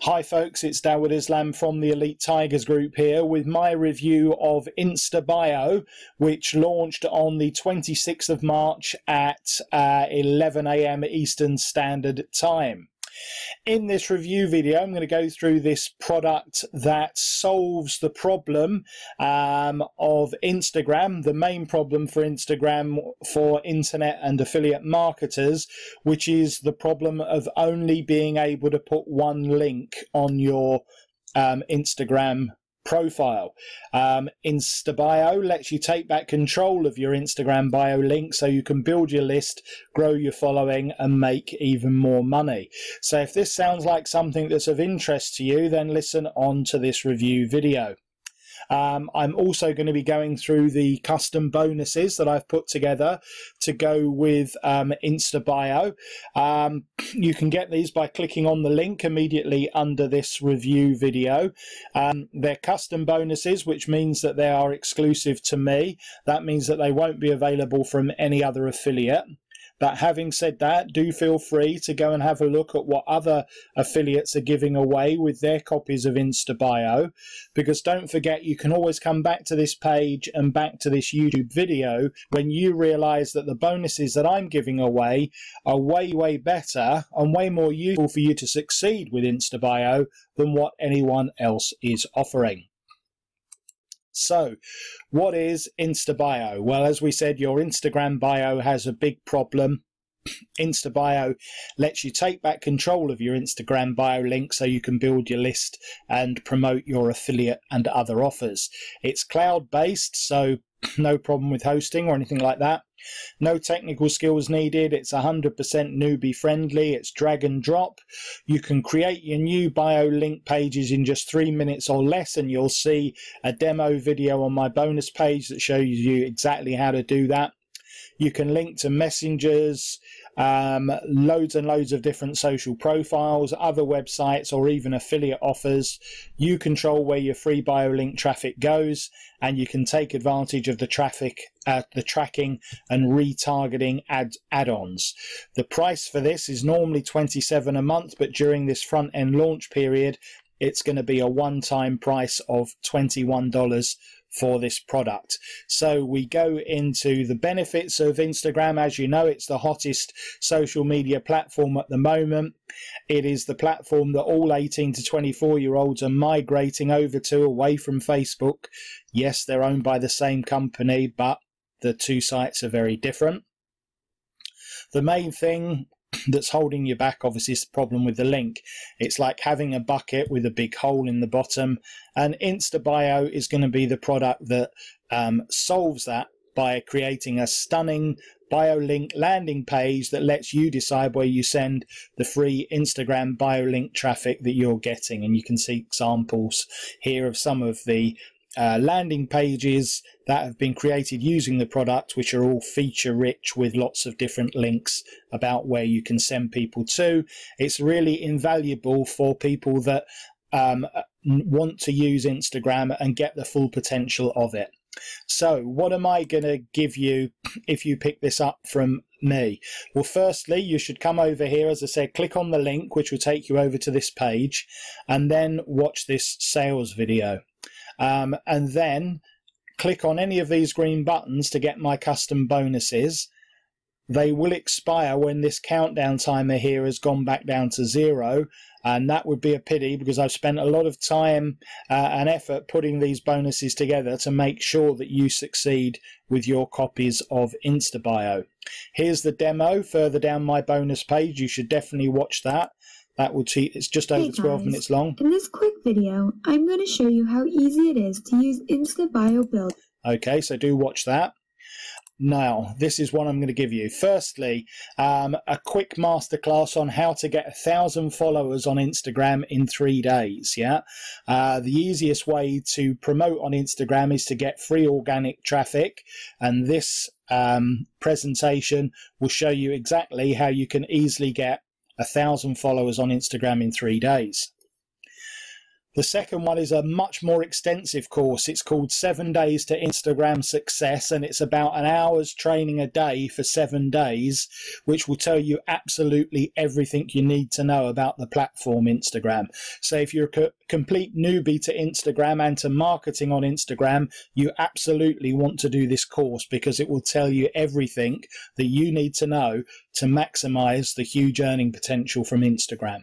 Hi folks, it's Dawud Islam from the Elite Tigers Group here with my review of InstaBio, which launched on the 26th of March at uh, 11am Eastern Standard Time. In this review video, I'm going to go through this product that solves the problem um, of Instagram, the main problem for Instagram for internet and affiliate marketers, which is the problem of only being able to put one link on your um, Instagram profile. Um, InstaBio lets you take back control of your Instagram bio link so you can build your list, grow your following, and make even more money. So if this sounds like something that's of interest to you, then listen on to this review video. Um, I'm also going to be going through the custom bonuses that I've put together to go with um, InstaBio. Um, you can get these by clicking on the link immediately under this review video. Um, they're custom bonuses, which means that they are exclusive to me. That means that they won't be available from any other affiliate. But having said that, do feel free to go and have a look at what other affiliates are giving away with their copies of InstaBio. Because don't forget, you can always come back to this page and back to this YouTube video when you realize that the bonuses that I'm giving away are way, way better and way more useful for you to succeed with InstaBio than what anyone else is offering. So, what is InstaBio? Well, as we said, your Instagram bio has a big problem. InstaBio lets you take back control of your Instagram bio link so you can build your list and promote your affiliate and other offers. It's cloud based, so no problem with hosting or anything like that. No technical skills needed. It's 100% newbie friendly. It's drag and drop. You can create your new bio link pages in just three minutes or less, and you'll see a demo video on my bonus page that shows you exactly how to do that. You can link to messengers, um, loads and loads of different social profiles, other websites, or even affiliate offers. You control where your free bio link traffic goes, and you can take advantage of the traffic, uh, the tracking and retargeting ad add-ons. The price for this is normally 27 a month, but during this front end launch period, it's going to be a one-time price of $21 for this product. So we go into the benefits of Instagram. As you know, it's the hottest social media platform at the moment. It is the platform that all 18 to 24 year olds are migrating over to away from Facebook. Yes, they're owned by the same company, but the two sites are very different. The main thing that's holding you back obviously is the problem with the link. It's like having a bucket with a big hole in the bottom, and InstaBio is going to be the product that um, solves that by creating a stunning BioLink landing page that lets you decide where you send the free Instagram BioLink traffic that you're getting. And you can see examples here of some of the uh, landing pages that have been created using the product, which are all feature rich with lots of different links about where you can send people to. It's really invaluable for people that um, want to use Instagram and get the full potential of it. So, what am I going to give you if you pick this up from me? Well, firstly, you should come over here, as I said, click on the link, which will take you over to this page, and then watch this sales video um, and then click on any of these green buttons to get my custom bonuses. They will expire when this countdown timer here has gone back down to zero, and that would be a pity because I've spent a lot of time uh, and effort putting these bonuses together to make sure that you succeed with your copies of InstaBio. Here's the demo further down my bonus page. You should definitely watch that. That will cheat. It's just over hey 12 minutes long. In this quick video, I'm going to show you how easy it is to use InstaBio Build. Okay, so do watch that. Now, this is what I'm going to give you. Firstly, um, a quick masterclass on how to get a thousand followers on Instagram in three days. Yeah, uh, the easiest way to promote on Instagram is to get free organic traffic, and this um, presentation will show you exactly how you can easily get a thousand followers on Instagram in three days. The second one is a much more extensive course. It's called Seven Days to Instagram Success, and it's about an hour's training a day for seven days, which will tell you absolutely everything you need to know about the platform Instagram. So, if you're a complete newbie to Instagram and to marketing on Instagram, you absolutely want to do this course because it will tell you everything that you need to know to maximize the huge earning potential from Instagram.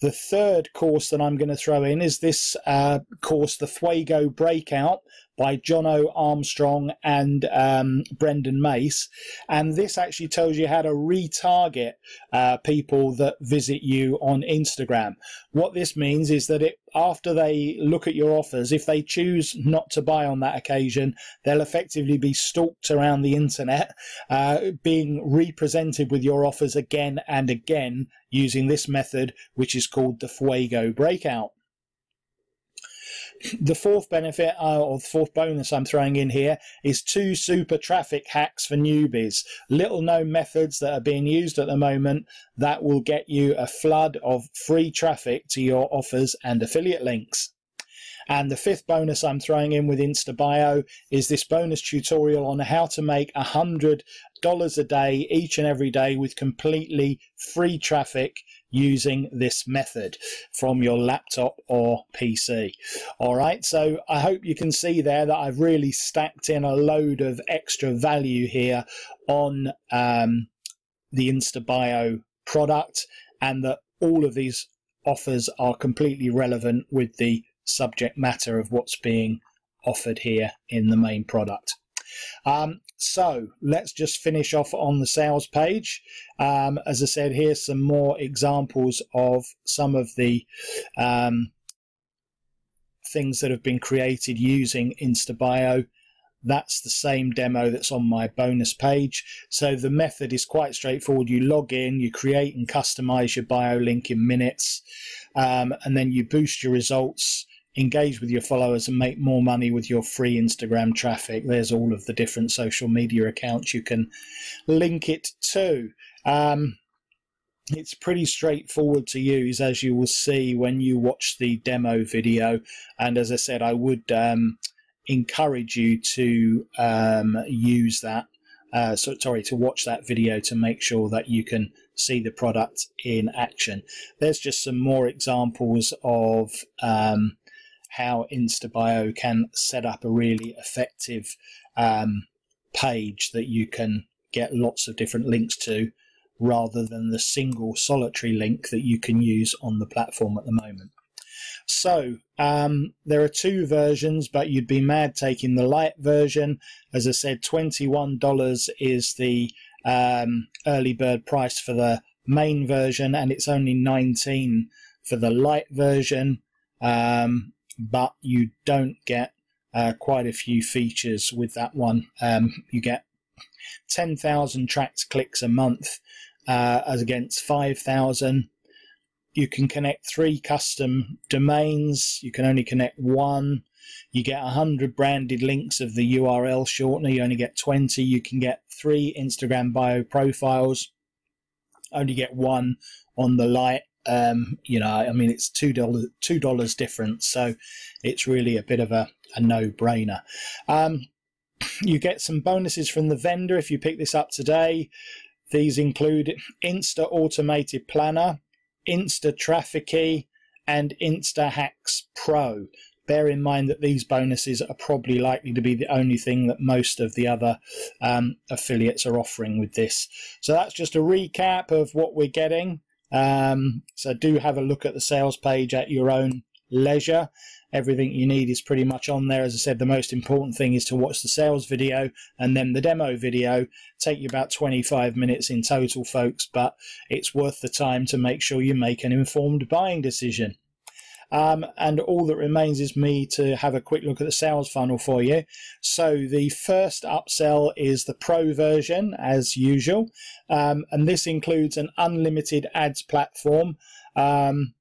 The third course that I'm going to throw in is this uh, course, the Fuego Breakout by Jono Armstrong and um, Brendan Mace. And this actually tells you how to retarget uh, people that visit you on Instagram. What this means is that it, after they look at your offers, if they choose not to buy on that occasion, they'll effectively be stalked around the internet, uh, being represented with your offers again and again using this method, which is called the Fuego breakout. The fourth benefit uh, or the fourth bonus I'm throwing in here is two super traffic hacks for newbies. Little known methods that are being used at the moment that will get you a flood of free traffic to your offers and affiliate links. And the fifth bonus I'm throwing in with InstaBio is this bonus tutorial on how to make a hundred dollars a day each and every day with completely free traffic using this method from your laptop or PC. All right, so I hope you can see there that I've really stacked in a load of extra value here on um, the InstaBio product and that all of these offers are completely relevant with the subject matter of what's being offered here in the main product. Um, so let's just finish off on the sales page. Um, as I said, here's some more examples of some of the um, things that have been created using InstaBio. That's the same demo that's on my bonus page. So the method is quite straightforward. You log in, you create and customize your bio link in minutes, um, and then you boost your results engage with your followers and make more money with your free Instagram traffic. There's all of the different social media accounts you can link it to. Um, it's pretty straightforward to use, as you will see when you watch the demo video. And as I said, I would um, encourage you to um, use that. Uh, so sorry to watch that video to make sure that you can see the product in action. There's just some more examples of um, how InstaBio can set up a really effective um, page that you can get lots of different links to rather than the single solitary link that you can use on the platform at the moment. So um, there are two versions, but you'd be mad taking the light version. As I said, $21 is the um, early bird price for the main version, and it's only 19 for the light version. Um, but you don't get uh, quite a few features with that one. Um, you get 10,000 tracked clicks a month uh, as against 5,000. You can connect three custom domains. You can only connect one. You get 100 branded links of the URL shortener. You only get 20. You can get three Instagram bio profiles. Only get one on the light um, you know, I mean, it's two dollars two dollars difference, so it's really a bit of a, a no brainer. Um, you get some bonuses from the vendor if you pick this up today. These include Insta Automated Planner, Insta Trafficy, and Insta Hacks Pro. Bear in mind that these bonuses are probably likely to be the only thing that most of the other um, affiliates are offering with this. So that's just a recap of what we're getting. Um, so do have a look at the sales page at your own leisure. Everything you need is pretty much on there. As I said, the most important thing is to watch the sales video and then the demo video. Take you about 25 minutes in total, folks, but it's worth the time to make sure you make an informed buying decision. Um, and all that remains is me to have a quick look at the sales funnel for you. So the first upsell is the pro version as usual. Um, and this includes an unlimited ads platform. Um,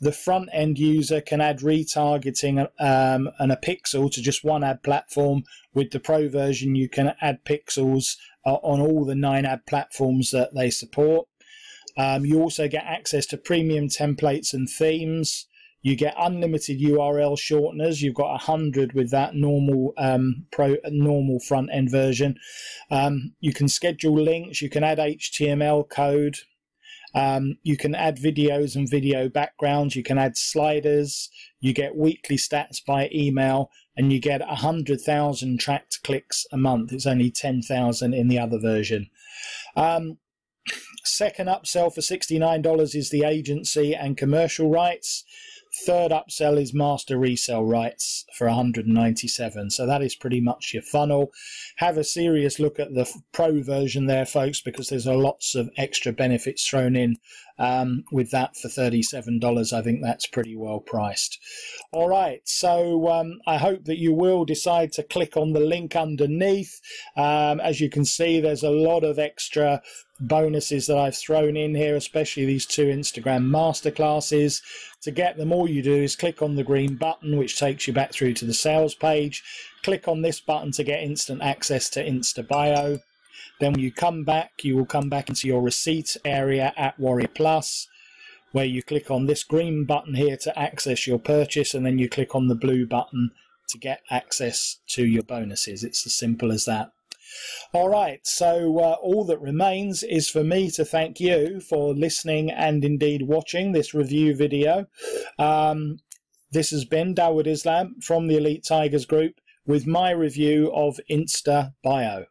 the front end user can add retargeting um, and a pixel to just one ad platform. With the pro version, you can add pixels uh, on all the nine ad platforms that they support. Um, you also get access to premium templates and themes. You get unlimited URL shorteners. You've got 100 with that normal um, pro normal front end version. Um, you can schedule links. You can add HTML code. Um, you can add videos and video backgrounds. You can add sliders. You get weekly stats by email, and you get 100,000 tracked clicks a month. It's only 10,000 in the other version. Um, second upsell for $69 is the agency and commercial rights. Third upsell is master resale rights for 197. So that is pretty much your funnel. Have a serious look at the pro version there, folks, because there's a lots of extra benefits thrown in um, with that for $37. I think that's pretty well priced. All right, so um, I hope that you will decide to click on the link underneath. Um, as you can see, there's a lot of extra bonuses that I've thrown in here, especially these two Instagram masterclasses. To get them, all you do is click on the green button, which takes you back through to the sales page. Click on this button to get instant access to InstaBio. Then when you come back, you will come back into your receipt area at Warrior Plus, where you click on this green button here to access your purchase, and then you click on the blue button to get access to your bonuses. It's as simple as that. All right, so uh, all that remains is for me to thank you for listening and indeed watching this review video. Um, this has been Dawud Islam from the Elite Tigers Group with my review of Insta Bio.